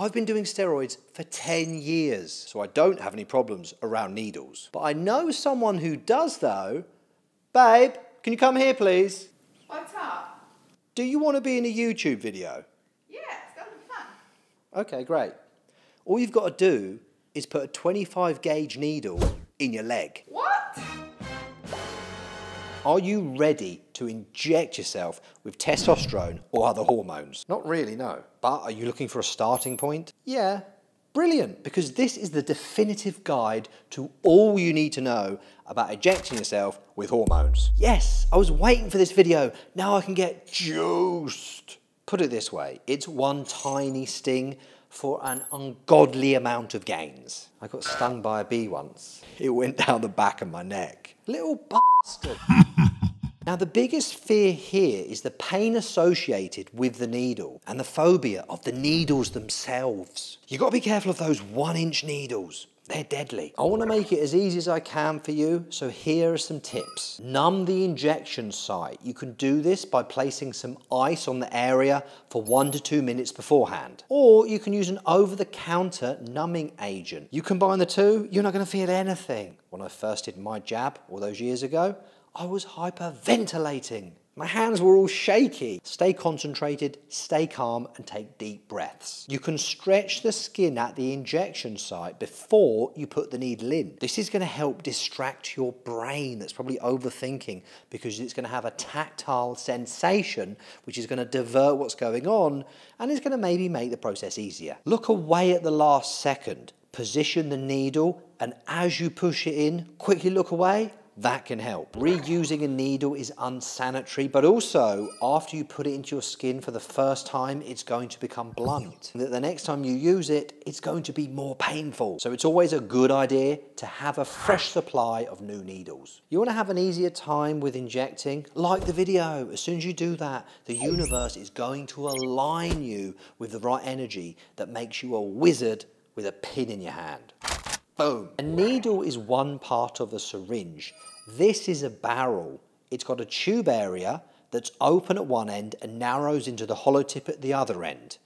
I've been doing steroids for 10 years, so I don't have any problems around needles. But I know someone who does though. Babe, can you come here please? What's up? Do you want to be in a YouTube video? Yeah, it's gonna be fun. Okay, great. All you've got to do is put a 25 gauge needle in your leg. What? Are you ready to inject yourself with testosterone or other hormones? Not really, no. But are you looking for a starting point? Yeah. Brilliant, because this is the definitive guide to all you need to know about injecting yourself with hormones. Yes, I was waiting for this video. Now I can get juiced. Put it this way, it's one tiny sting for an ungodly amount of gains. I got stung by a bee once. It went down the back of my neck. Little bastard. Now, the biggest fear here is the pain associated with the needle and the phobia of the needles themselves. You've got to be careful of those one inch needles. They're deadly. I want to make it as easy as I can for you, so here are some tips. Numb the injection site. You can do this by placing some ice on the area for one to two minutes beforehand. Or you can use an over-the-counter numbing agent. You combine the two, you're not going to feel anything. When I first did my jab all those years ago, I was hyperventilating. My hands were all shaky. Stay concentrated, stay calm, and take deep breaths. You can stretch the skin at the injection site before you put the needle in. This is going to help distract your brain that's probably overthinking because it's going to have a tactile sensation which is going to divert what's going on and is going to maybe make the process easier. Look away at the last second. Position the needle and as you push it in, quickly look away that can help. Reusing a needle is unsanitary, but also after you put it into your skin for the first time, it's going to become blunt. That the next time you use it, it's going to be more painful. So it's always a good idea to have a fresh supply of new needles. You want to have an easier time with injecting? Like the video. As soon as you do that, the universe is going to align you with the right energy that makes you a wizard with a pin in your hand. Boom. A needle is one part of a syringe. This is a barrel. It's got a tube area that's open at one end and narrows into the hollow tip at the other end.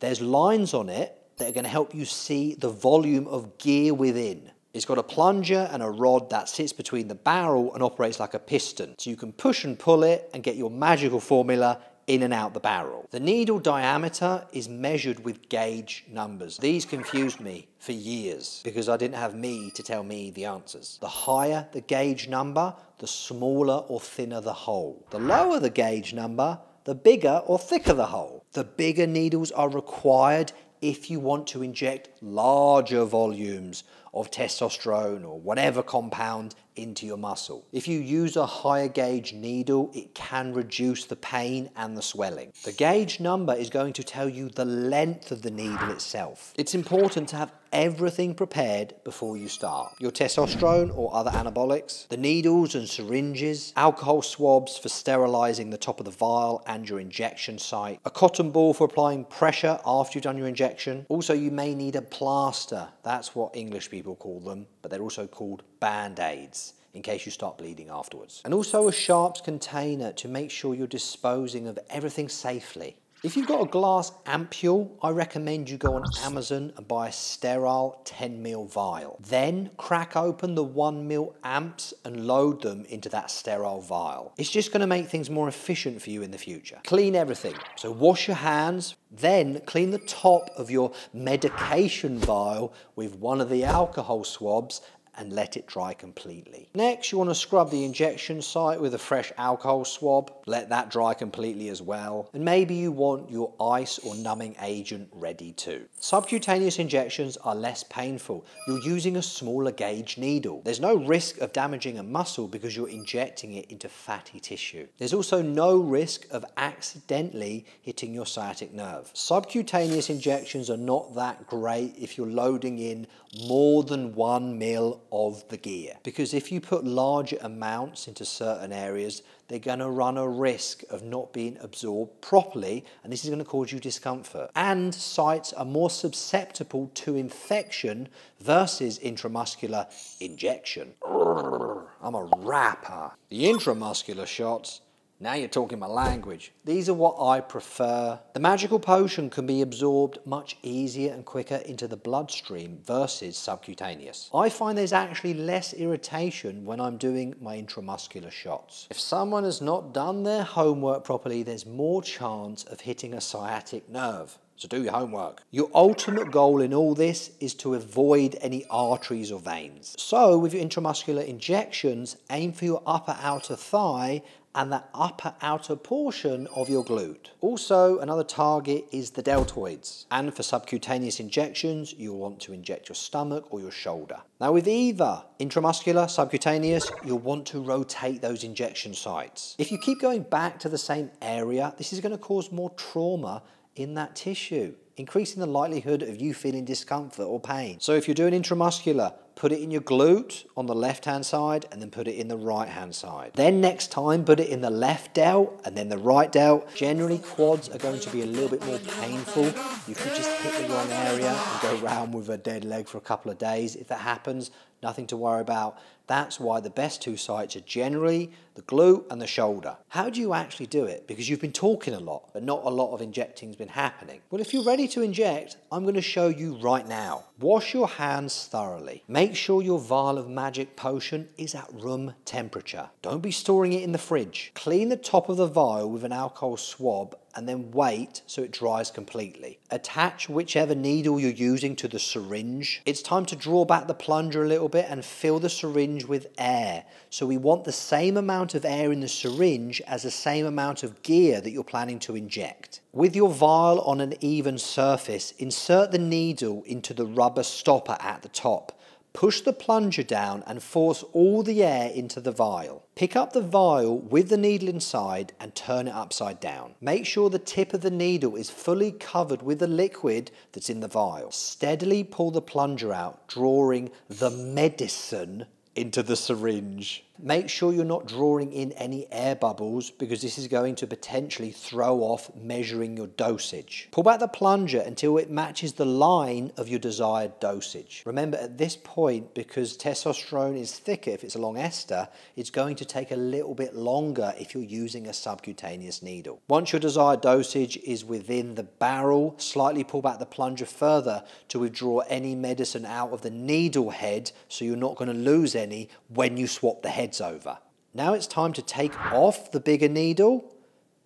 There's lines on it that are going to help you see the volume of gear within. It's got a plunger and a rod that sits between the barrel and operates like a piston. So you can push and pull it and get your magical formula in and out the barrel. The needle diameter is measured with gauge numbers. These confused me for years because I didn't have me to tell me the answers. The higher the gauge number, the smaller or thinner the hole. The lower the gauge number, the bigger or thicker the hole. The bigger needles are required if you want to inject larger volumes of testosterone or whatever compound into your muscle. If you use a higher gauge needle, it can reduce the pain and the swelling. The gauge number is going to tell you the length of the needle itself. It's important to have everything prepared before you start. Your testosterone or other anabolics, the needles and syringes, alcohol swabs for sterilizing the top of the vial and your injection site, a cotton ball for applying pressure after you've done your injection. Also, you may need a plaster. That's what English people call them, but they're also called band-aids in case you start bleeding afterwards. And also a sharps container to make sure you're disposing of everything safely. If you've got a glass ampule, I recommend you go on Amazon and buy a sterile 10ml vial. Then crack open the 1ml amps and load them into that sterile vial. It's just to make things more efficient for you in the future. Clean everything. So wash your hands, then clean the top of your medication vial with one of the alcohol swabs and let it dry completely. Next, you want to scrub the injection site with a fresh alcohol swab. Let that dry completely as well. And maybe you want your ice or numbing agent ready too. Subcutaneous injections are less painful. You're using a smaller gauge needle. There's no risk of damaging a muscle because you're injecting it into fatty tissue. There's also no risk of accidentally hitting your sciatic nerve. Subcutaneous injections are not that great if you're loading in more than one mil of the gear. Because if you put larger amounts into certain areas, they're going to run a risk of not being absorbed properly, and this is going to cause you discomfort. And sites are more susceptible to infection versus intramuscular injection. I'm a rapper. The intramuscular shots Now you're talking my language. These are what I prefer. The magical potion can be absorbed much easier and quicker into the bloodstream versus subcutaneous. I find there's actually less irritation when I'm doing my intramuscular shots. If someone has not done their homework properly, there's more chance of hitting a sciatic nerve. So do your homework. Your ultimate goal in all this is to avoid any arteries or veins. So with your intramuscular injections, aim for your upper outer thigh and the upper outer portion of your glute. Also, another target is the deltoids. And for subcutaneous injections, you'll want to inject your stomach or your shoulder. Now with either intramuscular, subcutaneous, you'll want to rotate those injection sites. If you keep going back to the same area, this is gonna cause more trauma in that tissue, increasing the likelihood of you feeling discomfort or pain. So if you're doing intramuscular, put it in your glute on the left hand side and then put it in the right hand side. Then next time put it in the left delt and then the right delt. Generally quads are going to be a little bit more painful. You could just hit the wrong area and go round with a dead leg for a couple of days. If that happens, nothing to worry about. That's why the best two sites are generally the glute and the shoulder. How do you actually do it? Because you've been talking a lot, but not a lot of injecting's been happening. Well, if you're ready to inject, I'm to show you right now. Wash your hands thoroughly. Make sure your vial of magic potion is at room temperature. Don't be storing it in the fridge. Clean the top of the vial with an alcohol swab and then wait so it dries completely. Attach whichever needle you're using to the syringe. It's time to draw back the plunger a little bit and fill the syringe with air. So we want the same amount of air in the syringe as the same amount of gear that you're planning to inject. With your vial on an even surface, insert the needle into the rubber stopper at the top. Push the plunger down and force all the air into the vial. Pick up the vial with the needle inside and turn it upside down. Make sure the tip of the needle is fully covered with the liquid that's in the vial. Steadily pull the plunger out, drawing the medicine into the syringe. Make sure you're not drawing in any air bubbles because this is going to potentially throw off measuring your dosage. Pull back the plunger until it matches the line of your desired dosage. Remember at this point, because testosterone is thicker if it's a long ester, it's going to take a little bit longer if you're using a subcutaneous needle. Once your desired dosage is within the barrel, slightly pull back the plunger further to withdraw any medicine out of the needle head so you're not going to lose any when you swap the head over. Now it's time to take off the bigger needle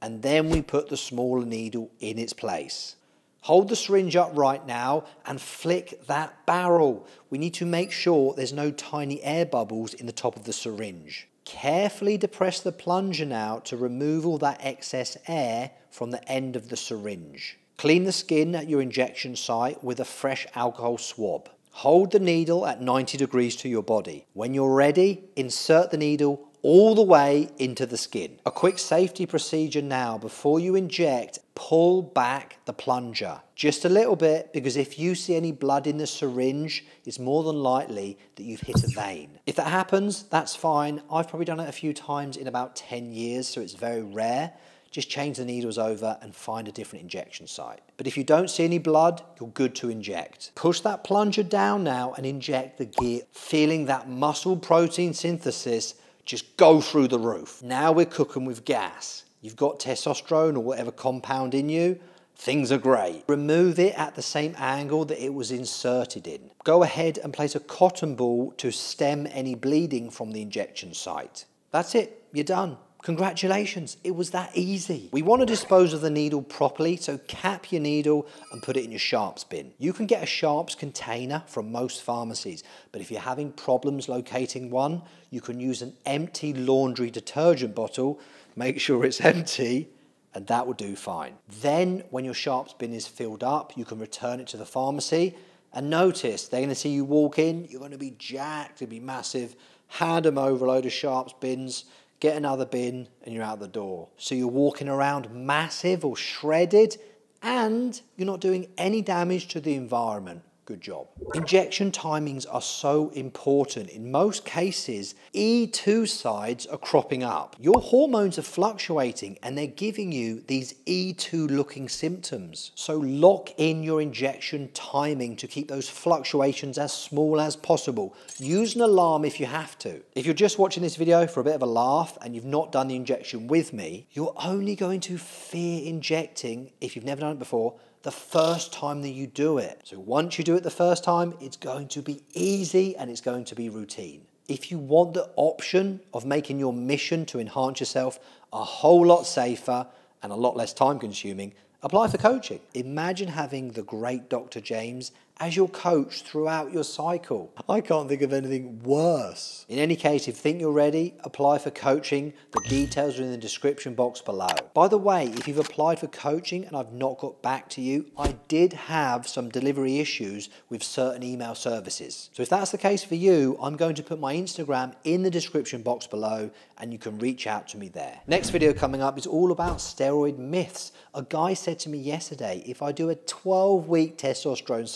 and then we put the smaller needle in its place. Hold the syringe up right now and flick that barrel. We need to make sure there's no tiny air bubbles in the top of the syringe. Carefully depress the plunger now to remove all that excess air from the end of the syringe. Clean the skin at your injection site with a fresh alcohol swab. Hold the needle at 90 degrees to your body. When you're ready, insert the needle all the way into the skin. A quick safety procedure now before you inject, pull back the plunger. Just a little bit because if you see any blood in the syringe, it's more than likely that you've hit a vein. If that happens, that's fine. I've probably done it a few times in about 10 years, so it's very rare just change the needles over and find a different injection site. But if you don't see any blood, you're good to inject. Push that plunger down now and inject the gear, feeling that muscle protein synthesis just go through the roof. Now we're cooking with gas. You've got testosterone or whatever compound in you, things are great. Remove it at the same angle that it was inserted in. Go ahead and place a cotton ball to stem any bleeding from the injection site. That's it, you're done. Congratulations, it was that easy. We want to dispose of the needle properly, so cap your needle and put it in your sharps bin. You can get a sharps container from most pharmacies, but if you're having problems locating one, you can use an empty laundry detergent bottle, make sure it's empty, and that will do fine. Then, when your sharps bin is filled up, you can return it to the pharmacy, and notice, they're going to see you walk in, you're going to be jacked, it'll be massive, hand them over a load of sharps bins, get another bin, and you're out the door. So you're walking around massive or shredded, and you're not doing any damage to the environment. Good job. Injection timings are so important. In most cases, E2 sides are cropping up. Your hormones are fluctuating and they're giving you these E2 looking symptoms. So lock in your injection timing to keep those fluctuations as small as possible. Use an alarm if you have to. If you're just watching this video for a bit of a laugh and you've not done the injection with me, you're only going to fear injecting, if you've never done it before, the first time that you do it. So once you do it the first time, it's going to be easy and it's going to be routine. If you want the option of making your mission to enhance yourself a whole lot safer and a lot less time consuming, apply for coaching. Imagine having the great Dr. James as your coach throughout your cycle. I can't think of anything worse. In any case, if you think you're ready, apply for coaching. The details are in the description box below. By the way, if you've applied for coaching and I've not got back to you, I did have some delivery issues with certain email services. So if that's the case for you, I'm going to put my Instagram in the description box below and you can reach out to me there. Next video coming up is all about steroid myths. A guy said to me yesterday, if I do a 12 week testosterone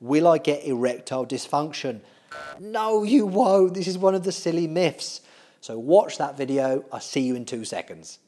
will I get erectile dysfunction? No, you won't. This is one of the silly myths. So watch that video. I'll see you in two seconds.